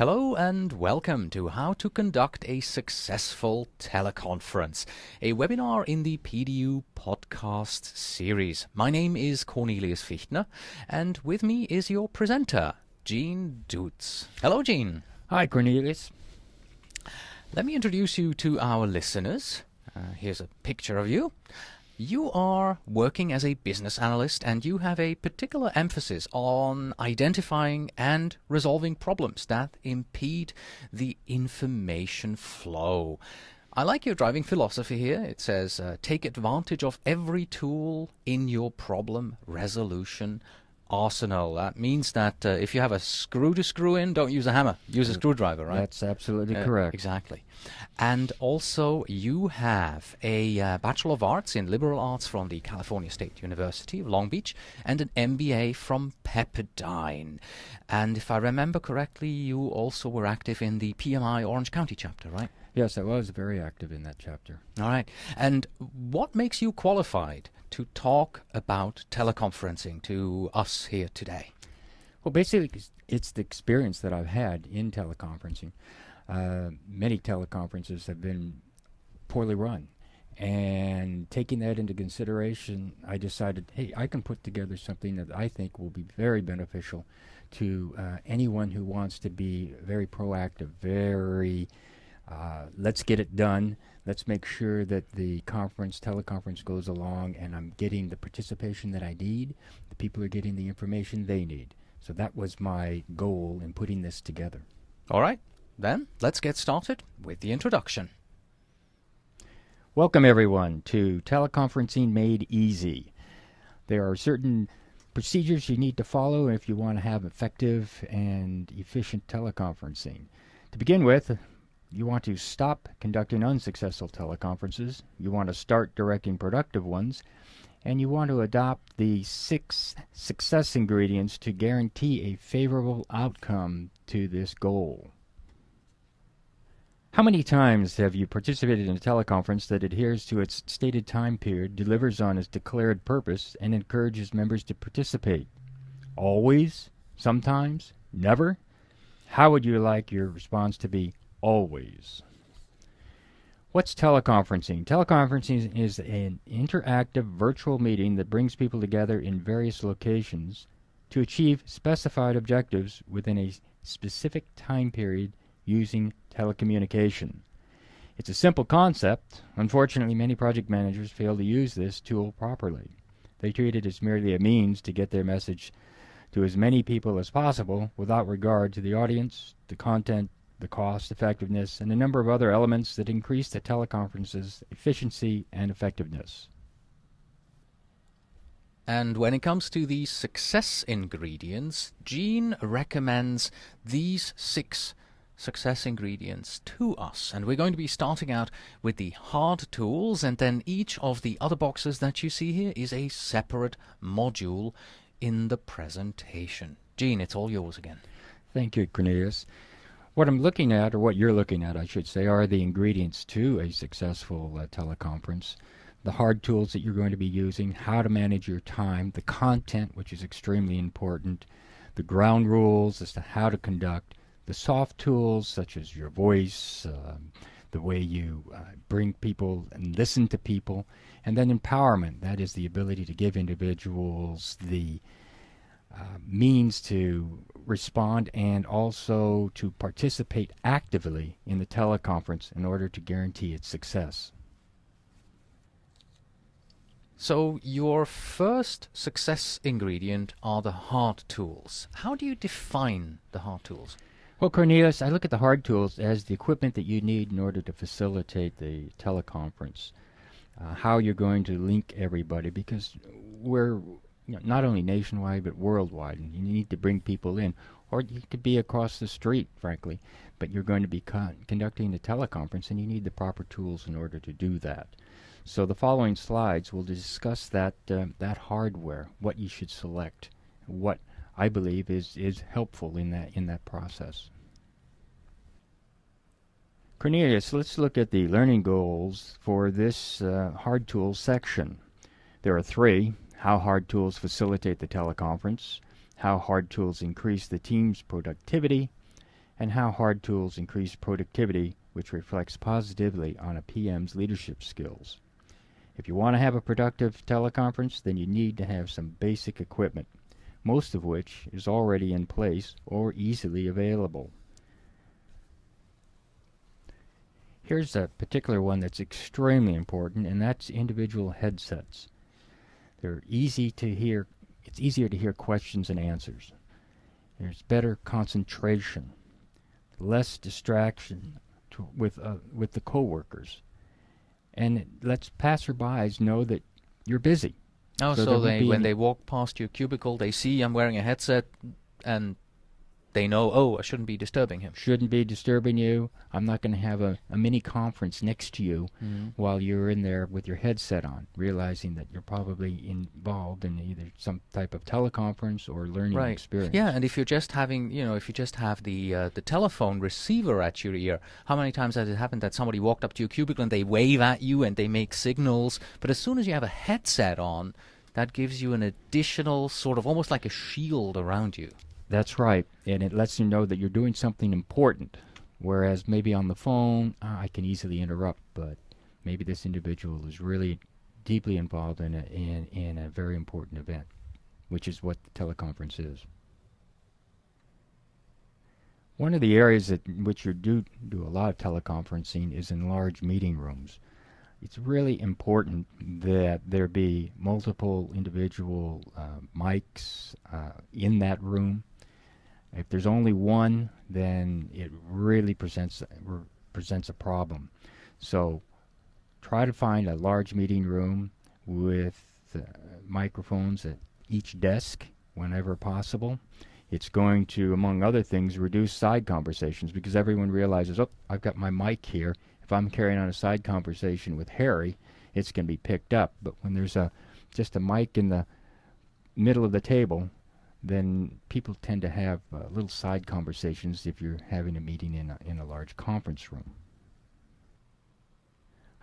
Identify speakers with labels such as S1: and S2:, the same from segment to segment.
S1: Hello and welcome to How to Conduct a Successful Teleconference, a webinar in the PDU podcast series. My name is Cornelius Fichtner, and with me is your presenter, Gene Dutz. Hello, Gene.
S2: Hi, Cornelius.
S1: Let me introduce you to our listeners. Uh, here's a picture of you. You are working as a business analyst and you have a particular emphasis on identifying and resolving problems that impede the information flow. I like your driving philosophy here. It says uh, take advantage of every tool in your problem resolution arsenal. That means that uh, if you have a screw to screw in, don't use a hammer. Use a screwdriver, right?
S2: That's absolutely
S1: Uh,
S2: correct.
S1: Exactly. And also, you have a uh, Bachelor of Arts in Liberal Arts from the California State University of Long Beach and an MBA from Pepperdine. And if I remember correctly, you also were active in the PMI Orange County chapter, right?
S2: Yes, I was very active in that chapter.
S1: All right. And what makes you qualified to talk about teleconferencing to us here today?
S2: Well, basically, it's- the experience that I've had in teleconferencing. Uh, many teleconferences have been poorly run. And taking that into consideration, I decided, hey, I can put together something that I think will be very beneficial to uh, anyone who wants to be very proactive, very uh, let's get it done. Let's make sure that the conference, teleconference goes along and I'm getting the participation that I need. The people are getting the information they need. So that was my goal in putting this together.
S1: All right. Then let's get started with the introduction.
S2: Welcome, everyone, to Teleconferencing Made Easy. There are certain procedures you need to follow if you want to have effective and efficient teleconferencing. To begin with, you want to stop conducting unsuccessful teleconferences, you want to start directing productive ones, and you want to adopt the six success ingredients to guarantee a favorable outcome to this goal. How many times have you participated in a teleconference that adheres to its stated time period, delivers on its declared purpose, and encourages members to participate? Always? Sometimes? Never? How would you like your response to be always? What's teleconferencing? Teleconferencing is an interactive virtual meeting that brings people together in various locations to achieve specified objectives within a specific time period using telecommunication. It's a simple concept. Unfortunately, many project managers fail to use this tool properly. They treat it as merely a means to get their message to as many people as possible without regard to the audience, the content, the cost, effectiveness, and a number of other elements that increase the teleconference's efficiency and effectiveness.
S1: And when it comes to the success ingredients, Gene recommends these six success ingredients to us. And we're going to be starting out with the hard tools, and then each of the other boxes that you see here is a separate module in the presentation. Gene, it's all yours again.
S2: Thank you, Cornelius. What I'm looking at, or what you're looking at, I should say, are the ingredients to a successful uh, teleconference. The hard tools that you're going to be using, how to manage your time, the content, which is extremely important, the ground rules as to how to conduct, the soft tools such as your voice, um, the way you uh, bring people and listen to people, and then empowerment. That is the ability to give individuals the uh, means to respond and also to participate actively in the teleconference in order to guarantee its success.
S1: So, your first success ingredient are the hard tools. How do you define the hard tools?
S2: Well, Cornelius, I look at the hard tools as the equipment that you need in order to facilitate the teleconference. Uh, how you're going to link everybody, because we're you know, not only nationwide but worldwide, and you need to bring people in, or you could be across the street, frankly, but you're going to be con- conducting a teleconference, and you need the proper tools in order to do that. So the following slides will discuss that uh, that hardware, what you should select, what I believe is is helpful in that in that process. Cornelius, let's look at the learning goals for this uh, hard tools section. There are three: how hard tools facilitate the teleconference, how hard tools increase the team's productivity, and how hard tools increase productivity, which reflects positively on a PM's leadership skills. If you want to have a productive teleconference, then you need to have some basic equipment, most of which is already in place or easily available. Here's a particular one that's extremely important, and that's individual headsets. They're easy to hear, it's easier to hear questions and answers. There's better concentration, less distraction to, with, uh, with the coworkers, and it lets passerbys know that you're busy.
S1: Oh,
S2: So
S1: so, they when they walk past your cubicle, they see I'm wearing a headset, and they know, oh, I shouldn't be disturbing him.
S2: Shouldn't be disturbing you. I'm not going to have a, a mini conference next to you while you're in there with your headset on, realizing that you're probably involved in either some type of teleconference or learning
S1: Right.
S2: experience.
S1: Yeah, and if you're just having, you know, if you just have the uh, the telephone receiver at your ear, how many times has it happened that somebody walked up to your cubicle and they wave at you and they make signals? But as soon as you have a headset on, that gives you an additional sort of almost like a shield around you.
S2: That's right, and it lets you know that you're doing something important. Whereas maybe on the phone, uh, I can easily interrupt, but maybe this individual is really deeply involved in a, in, in a very important event, which is what the teleconference is. One of the areas that, in which you do do a lot of teleconferencing is in large meeting rooms. It's really important that there be multiple individual uh, mics uh, in that room. If there's only one, then it really presents re- presents a problem. So try to find a large meeting room with uh, microphones at each desk whenever possible. It's going to, among other things, reduce side conversations because everyone realizes, oh, I've got my mic here. If I'm carrying on a side conversation with Harry, it's going to be picked up. But when there's a just a mic in the middle of the table, then people tend to have uh, little side conversations if you're having a meeting in a, in a large conference room.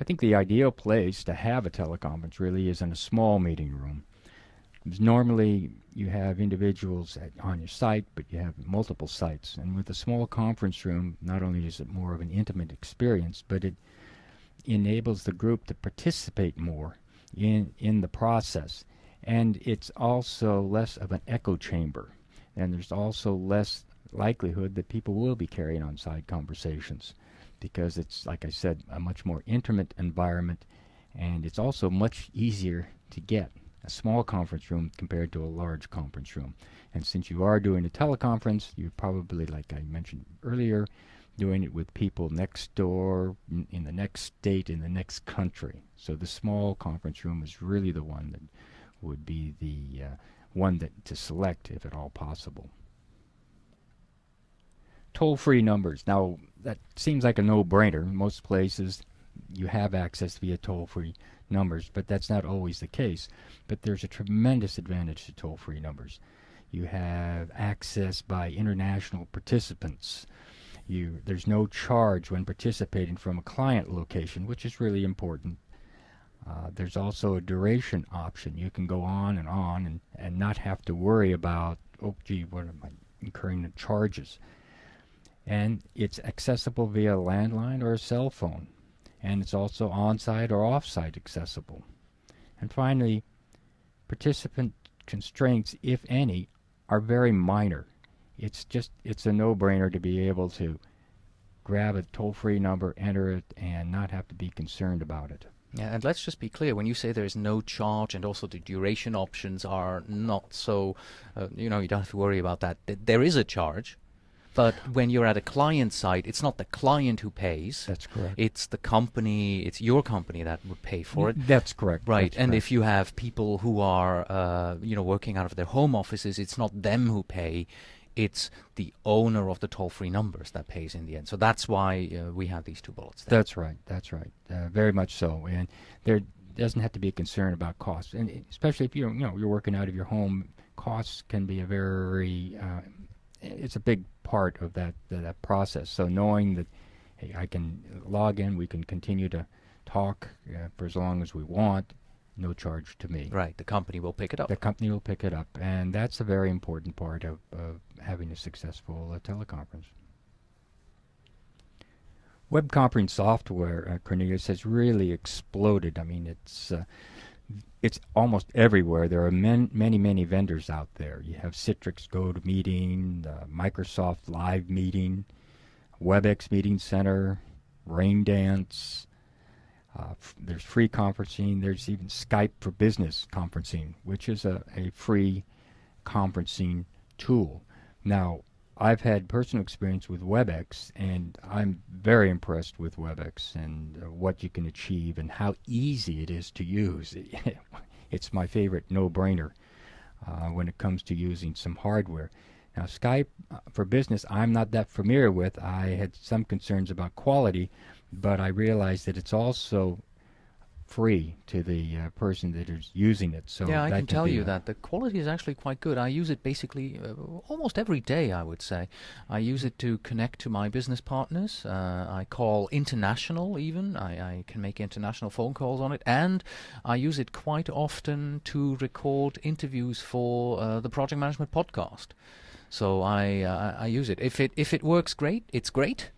S2: I think the ideal place to have a teleconference really is in a small meeting room. Normally, you have individuals at, on your site, but you have multiple sites. And with a small conference room, not only is it more of an intimate experience, but it enables the group to participate more in, in the process. And it's also less of an echo chamber. And there's also less likelihood that people will be carrying on side conversations because it's, like I said, a much more intimate environment. And it's also much easier to get a small conference room compared to a large conference room. And since you are doing a teleconference, you're probably, like I mentioned earlier, doing it with people next door, in, in the next state, in the next country. So the small conference room is really the one that would be the uh, one that to select if at all possible. Toll-free numbers. Now that seems like a no-brainer. Most places you have access via toll-free numbers, but that's not always the case. But there's a tremendous advantage to toll-free numbers. You have access by international participants. You, there's no charge when participating from a client location, which is really important. Uh, there's also a duration option. You can go on and on and, and not have to worry about, oh, gee, what am I incurring the charges? And it's accessible via landline or a cell phone. And it's also on site or off site accessible. And finally, participant constraints, if any, are very minor. It's just it's a no-brainer to be able to grab a toll-free number, enter it, and not have to be concerned about it.
S1: Yeah, and let's just be clear when you say there is no charge and also the duration options are not so, uh, you know, you don't have to worry about that. Th- There is a charge, but when you're at a client site, it's not the client who pays.
S2: That's correct.
S1: It's the company, it's your company that would pay for it.
S2: That's correct.
S1: Right,
S2: That's
S1: and
S2: correct.
S1: if you have people who are, uh, you know, working out of their home offices, it's not them who pay, it's the owner of the toll-free numbers that pays in the end. So that's why uh, we have these two bullets. There.
S2: That's right. That's right. Uh, very much so. And there doesn't have to be a concern about costs, and especially if you're you know you're working out of your home, costs can be a very uh, it's a big part of that that, that process. So knowing that hey, I can log in, we can continue to talk uh, for as long as we want, no charge to me.
S1: Right, the company will pick it up.
S2: The company will pick it up, and that's a very important part of, of having a successful uh, teleconference. Web conference software, uh, Cornelius, has really exploded. I mean, it's uh, it's almost everywhere. There are men, many, many vendors out there. You have Citrix GoToMeeting, uh, Microsoft Live Meeting, WebEx Meeting Center, Raindance. Uh, there's free conferencing. There's even Skype for Business conferencing, which is a, a free conferencing tool. Now, I've had personal experience with WebEx, and I'm very impressed with WebEx and uh, what you can achieve and how easy it is to use. it's my favorite no-brainer uh, when it comes to using some hardware. Now, Skype uh, for Business, I'm not that familiar with. I had some concerns about quality, but I realize that it's also free to the uh, person that is using it. So
S1: yeah, I can tell you that the quality is actually quite good. I use it basically uh, almost every day. I would say I use it to connect to my business partners. Uh, I call international even. I, I can make international phone calls on it, and I use it quite often to record interviews for uh, the project management podcast. So I uh, I use it. If it if it works great, it's great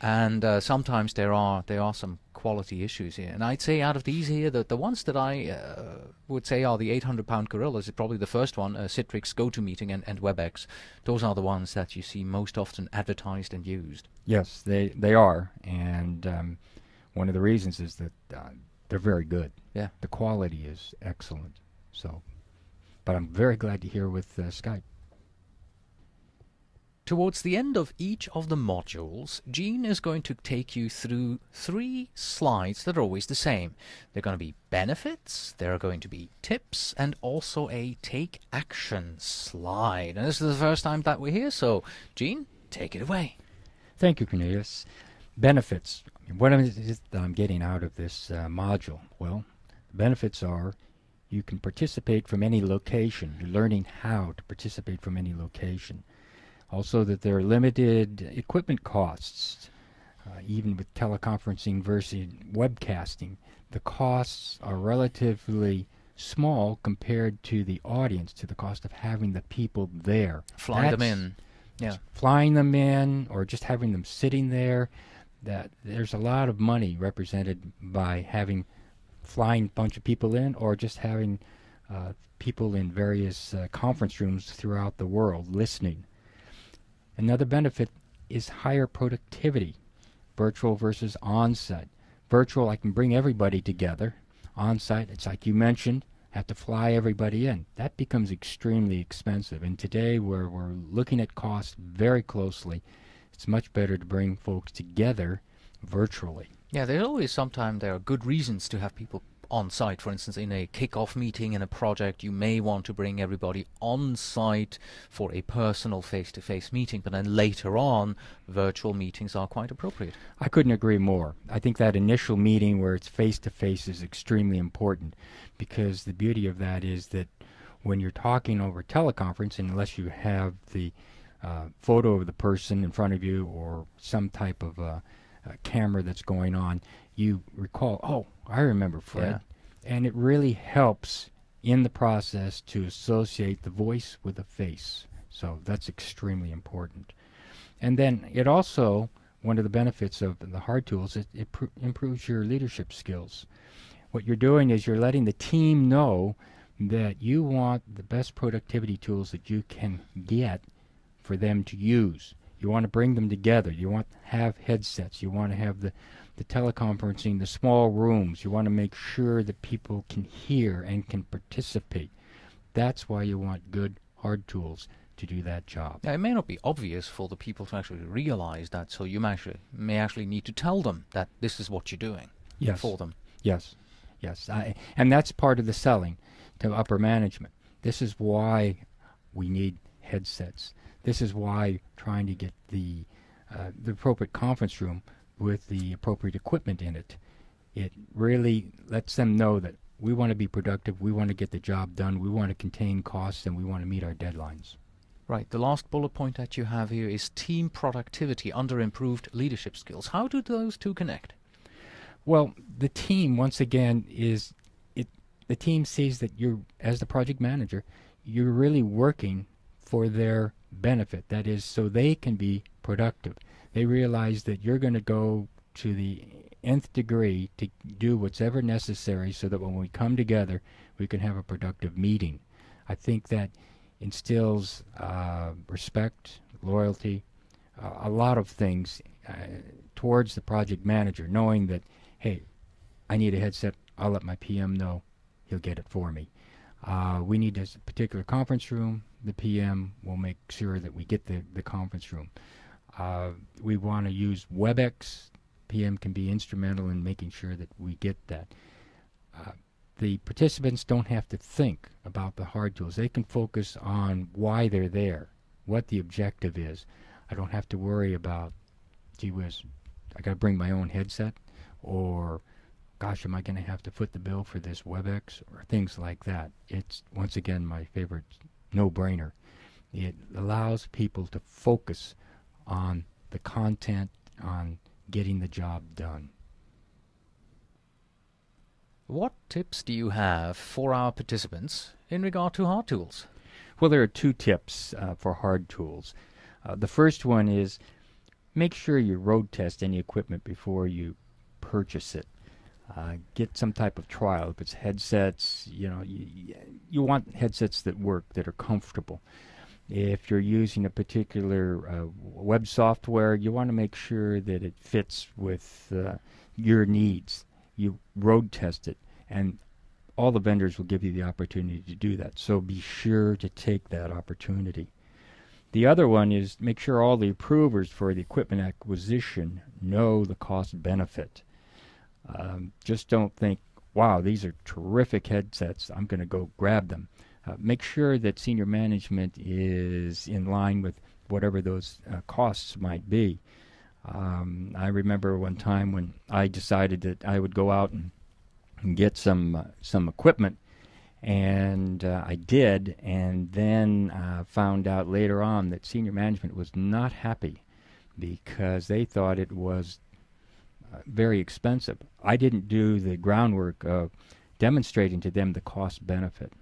S1: and uh, sometimes there are there are some quality issues here. And I'd say out of these here, the the ones that I uh, would say are the 800 pound gorillas is probably the first one, uh, Citrix GoToMeeting and, and WebEx. Those are the ones that you see most often advertised and used.
S2: Yes, they they are, and um, one of the reasons is that uh, they're very good.
S1: Yeah.
S2: the quality is excellent. So, but I'm very glad to hear with uh, Skype.
S1: Towards the end of each of the modules, Gene is going to take you through three slides that are always the same. They're going to be benefits, there are going to be tips, and also a take action slide. And this is the first time that we're here, so Gene, take it away.
S2: Thank you, Cornelius. Benefits. What is that I'm getting out of this uh, module? Well, the benefits are you can participate from any location. You're learning how to participate from any location. Also, that there are limited equipment costs, uh, even with teleconferencing versus webcasting. The costs are relatively small compared to the audience, to the cost of having the people there.
S1: Fly them in. Yeah.
S2: flying them in or just having them sitting there that there's a lot of money represented by having flying bunch of people in or just having uh, people in various uh, conference rooms throughout the world listening another benefit is higher productivity virtual versus on-site virtual i can bring everybody together on-site it's like you mentioned have to fly everybody in. That becomes extremely expensive. And today, where we're looking at costs very closely, it's much better to bring folks together virtually.
S1: Yeah, there's always sometimes there are good reasons to have people on site. For instance, in a kick-off meeting in a project, you may want to bring everybody on site for a personal face-to-face meeting, but then later on, virtual meetings are quite appropriate.
S2: I couldn't agree more. I think that initial meeting where it's face to face is extremely important because the beauty of that is that when you're talking over teleconference, unless you have the uh, photo of the person in front of you or some type of uh, uh, camera that's going on, you recall, oh, I remember Fred. And it really helps in the process to associate the voice with the face. So that's extremely important. And then it also, one of the benefits of the hard tools, it, it pr- improves your leadership skills. What you're doing is you're letting the team know that you want the best productivity tools that you can get for them to use. You want to bring them together. You want to have headsets. You want to have the, the teleconferencing, the small rooms. You want to make sure that people can hear and can participate. That's why you want good hard tools to do that job.
S1: Now, it may not be obvious for the people to actually realize that, so you may actually, may actually need to tell them that this is what you're doing
S2: Yes.
S1: for them.
S2: Yes, yes, I, and that's part of the selling to upper management. This is why we need headsets. This is why trying to get the uh, the appropriate conference room with the appropriate equipment in it. It really lets them know that we want to be productive, we want to get the job done, we want to contain costs, and we want to meet our deadlines.
S1: Right. The last bullet point that you have here is team productivity under improved leadership skills. How do those two connect?
S2: Well, the team once again is it. The team sees that you're as the project manager, you're really working for their benefit. That is, so they can be productive. They realize that you're going to go to the nth degree to do whatever necessary so that when we come together, we can have a productive meeting. I think that instills uh, respect, loyalty, uh, a lot of things uh, towards the project manager, knowing that, hey, I need a headset. I'll let my PM know. He'll get it for me. Uh, we need a particular conference room. The PM will make sure that we get the, the conference room. Uh, we want to use WebEx. PM can be instrumental in making sure that we get that. Uh, the participants don't have to think about the hard tools. They can focus on why they're there, what the objective is. I don't have to worry about, gee whiz, I got to bring my own headset, or gosh, am I going to have to foot the bill for this WebEx, or things like that. It's, once again, my favorite no-brainer. It allows people to focus on the content, on getting the job done.
S1: What tips do you have for our participants in regard to hard tools?
S2: Well, there are two tips uh, for hard tools. Uh, the first one is make sure you road test any equipment before you purchase it. Uh, get some type of trial. If it's headsets, you know, you, you want headsets that work, that are comfortable. If you're using a particular uh, web software, you want to make sure that it fits with uh, your needs. You road test it, and all the vendors will give you the opportunity to do that. So be sure to take that opportunity. The other one is make sure all the approvers for the equipment acquisition know the cost benefit. Um, just don't think, wow, these are terrific headsets. I'm going to go grab them. Uh, make sure that senior management is in line with whatever those uh, costs might be. Um, I remember one time when I decided that I would go out and, and get some uh, some equipment, and uh, I did, and then uh, found out later on that senior management was not happy because they thought it was very expensive. I didn't do the groundwork of demonstrating to them the cost benefit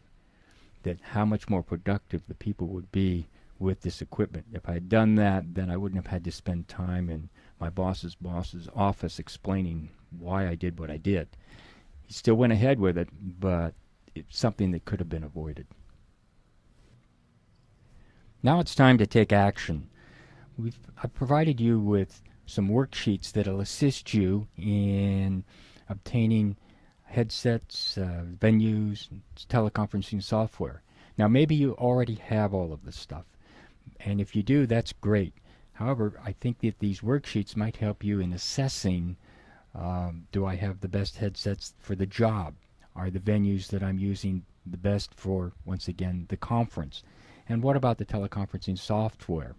S2: that how much more productive the people would be with this equipment. If I had done that, then I wouldn't have had to spend time in my boss's boss's office explaining why I did what I did. He still went ahead with it, but it's something that could have been avoided. Now it's time to take action. We've I've provided you with some worksheets that'll assist you in obtaining headsets, uh, venues, teleconferencing software. Now, maybe you already have all of this stuff, and if you do, that's great. However, I think that these worksheets might help you in assessing um, do I have the best headsets for the job? Are the venues that I'm using the best for, once again, the conference? And what about the teleconferencing software?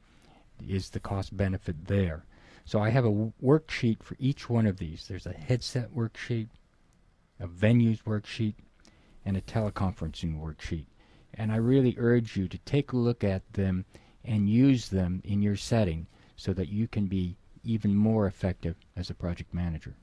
S2: Is the cost benefit there? So I have a worksheet for each one of these. There's a headset worksheet, a venues worksheet, and a teleconferencing worksheet. And I really urge you to take a look at them and use them in your setting so that you can be even more effective as a project manager.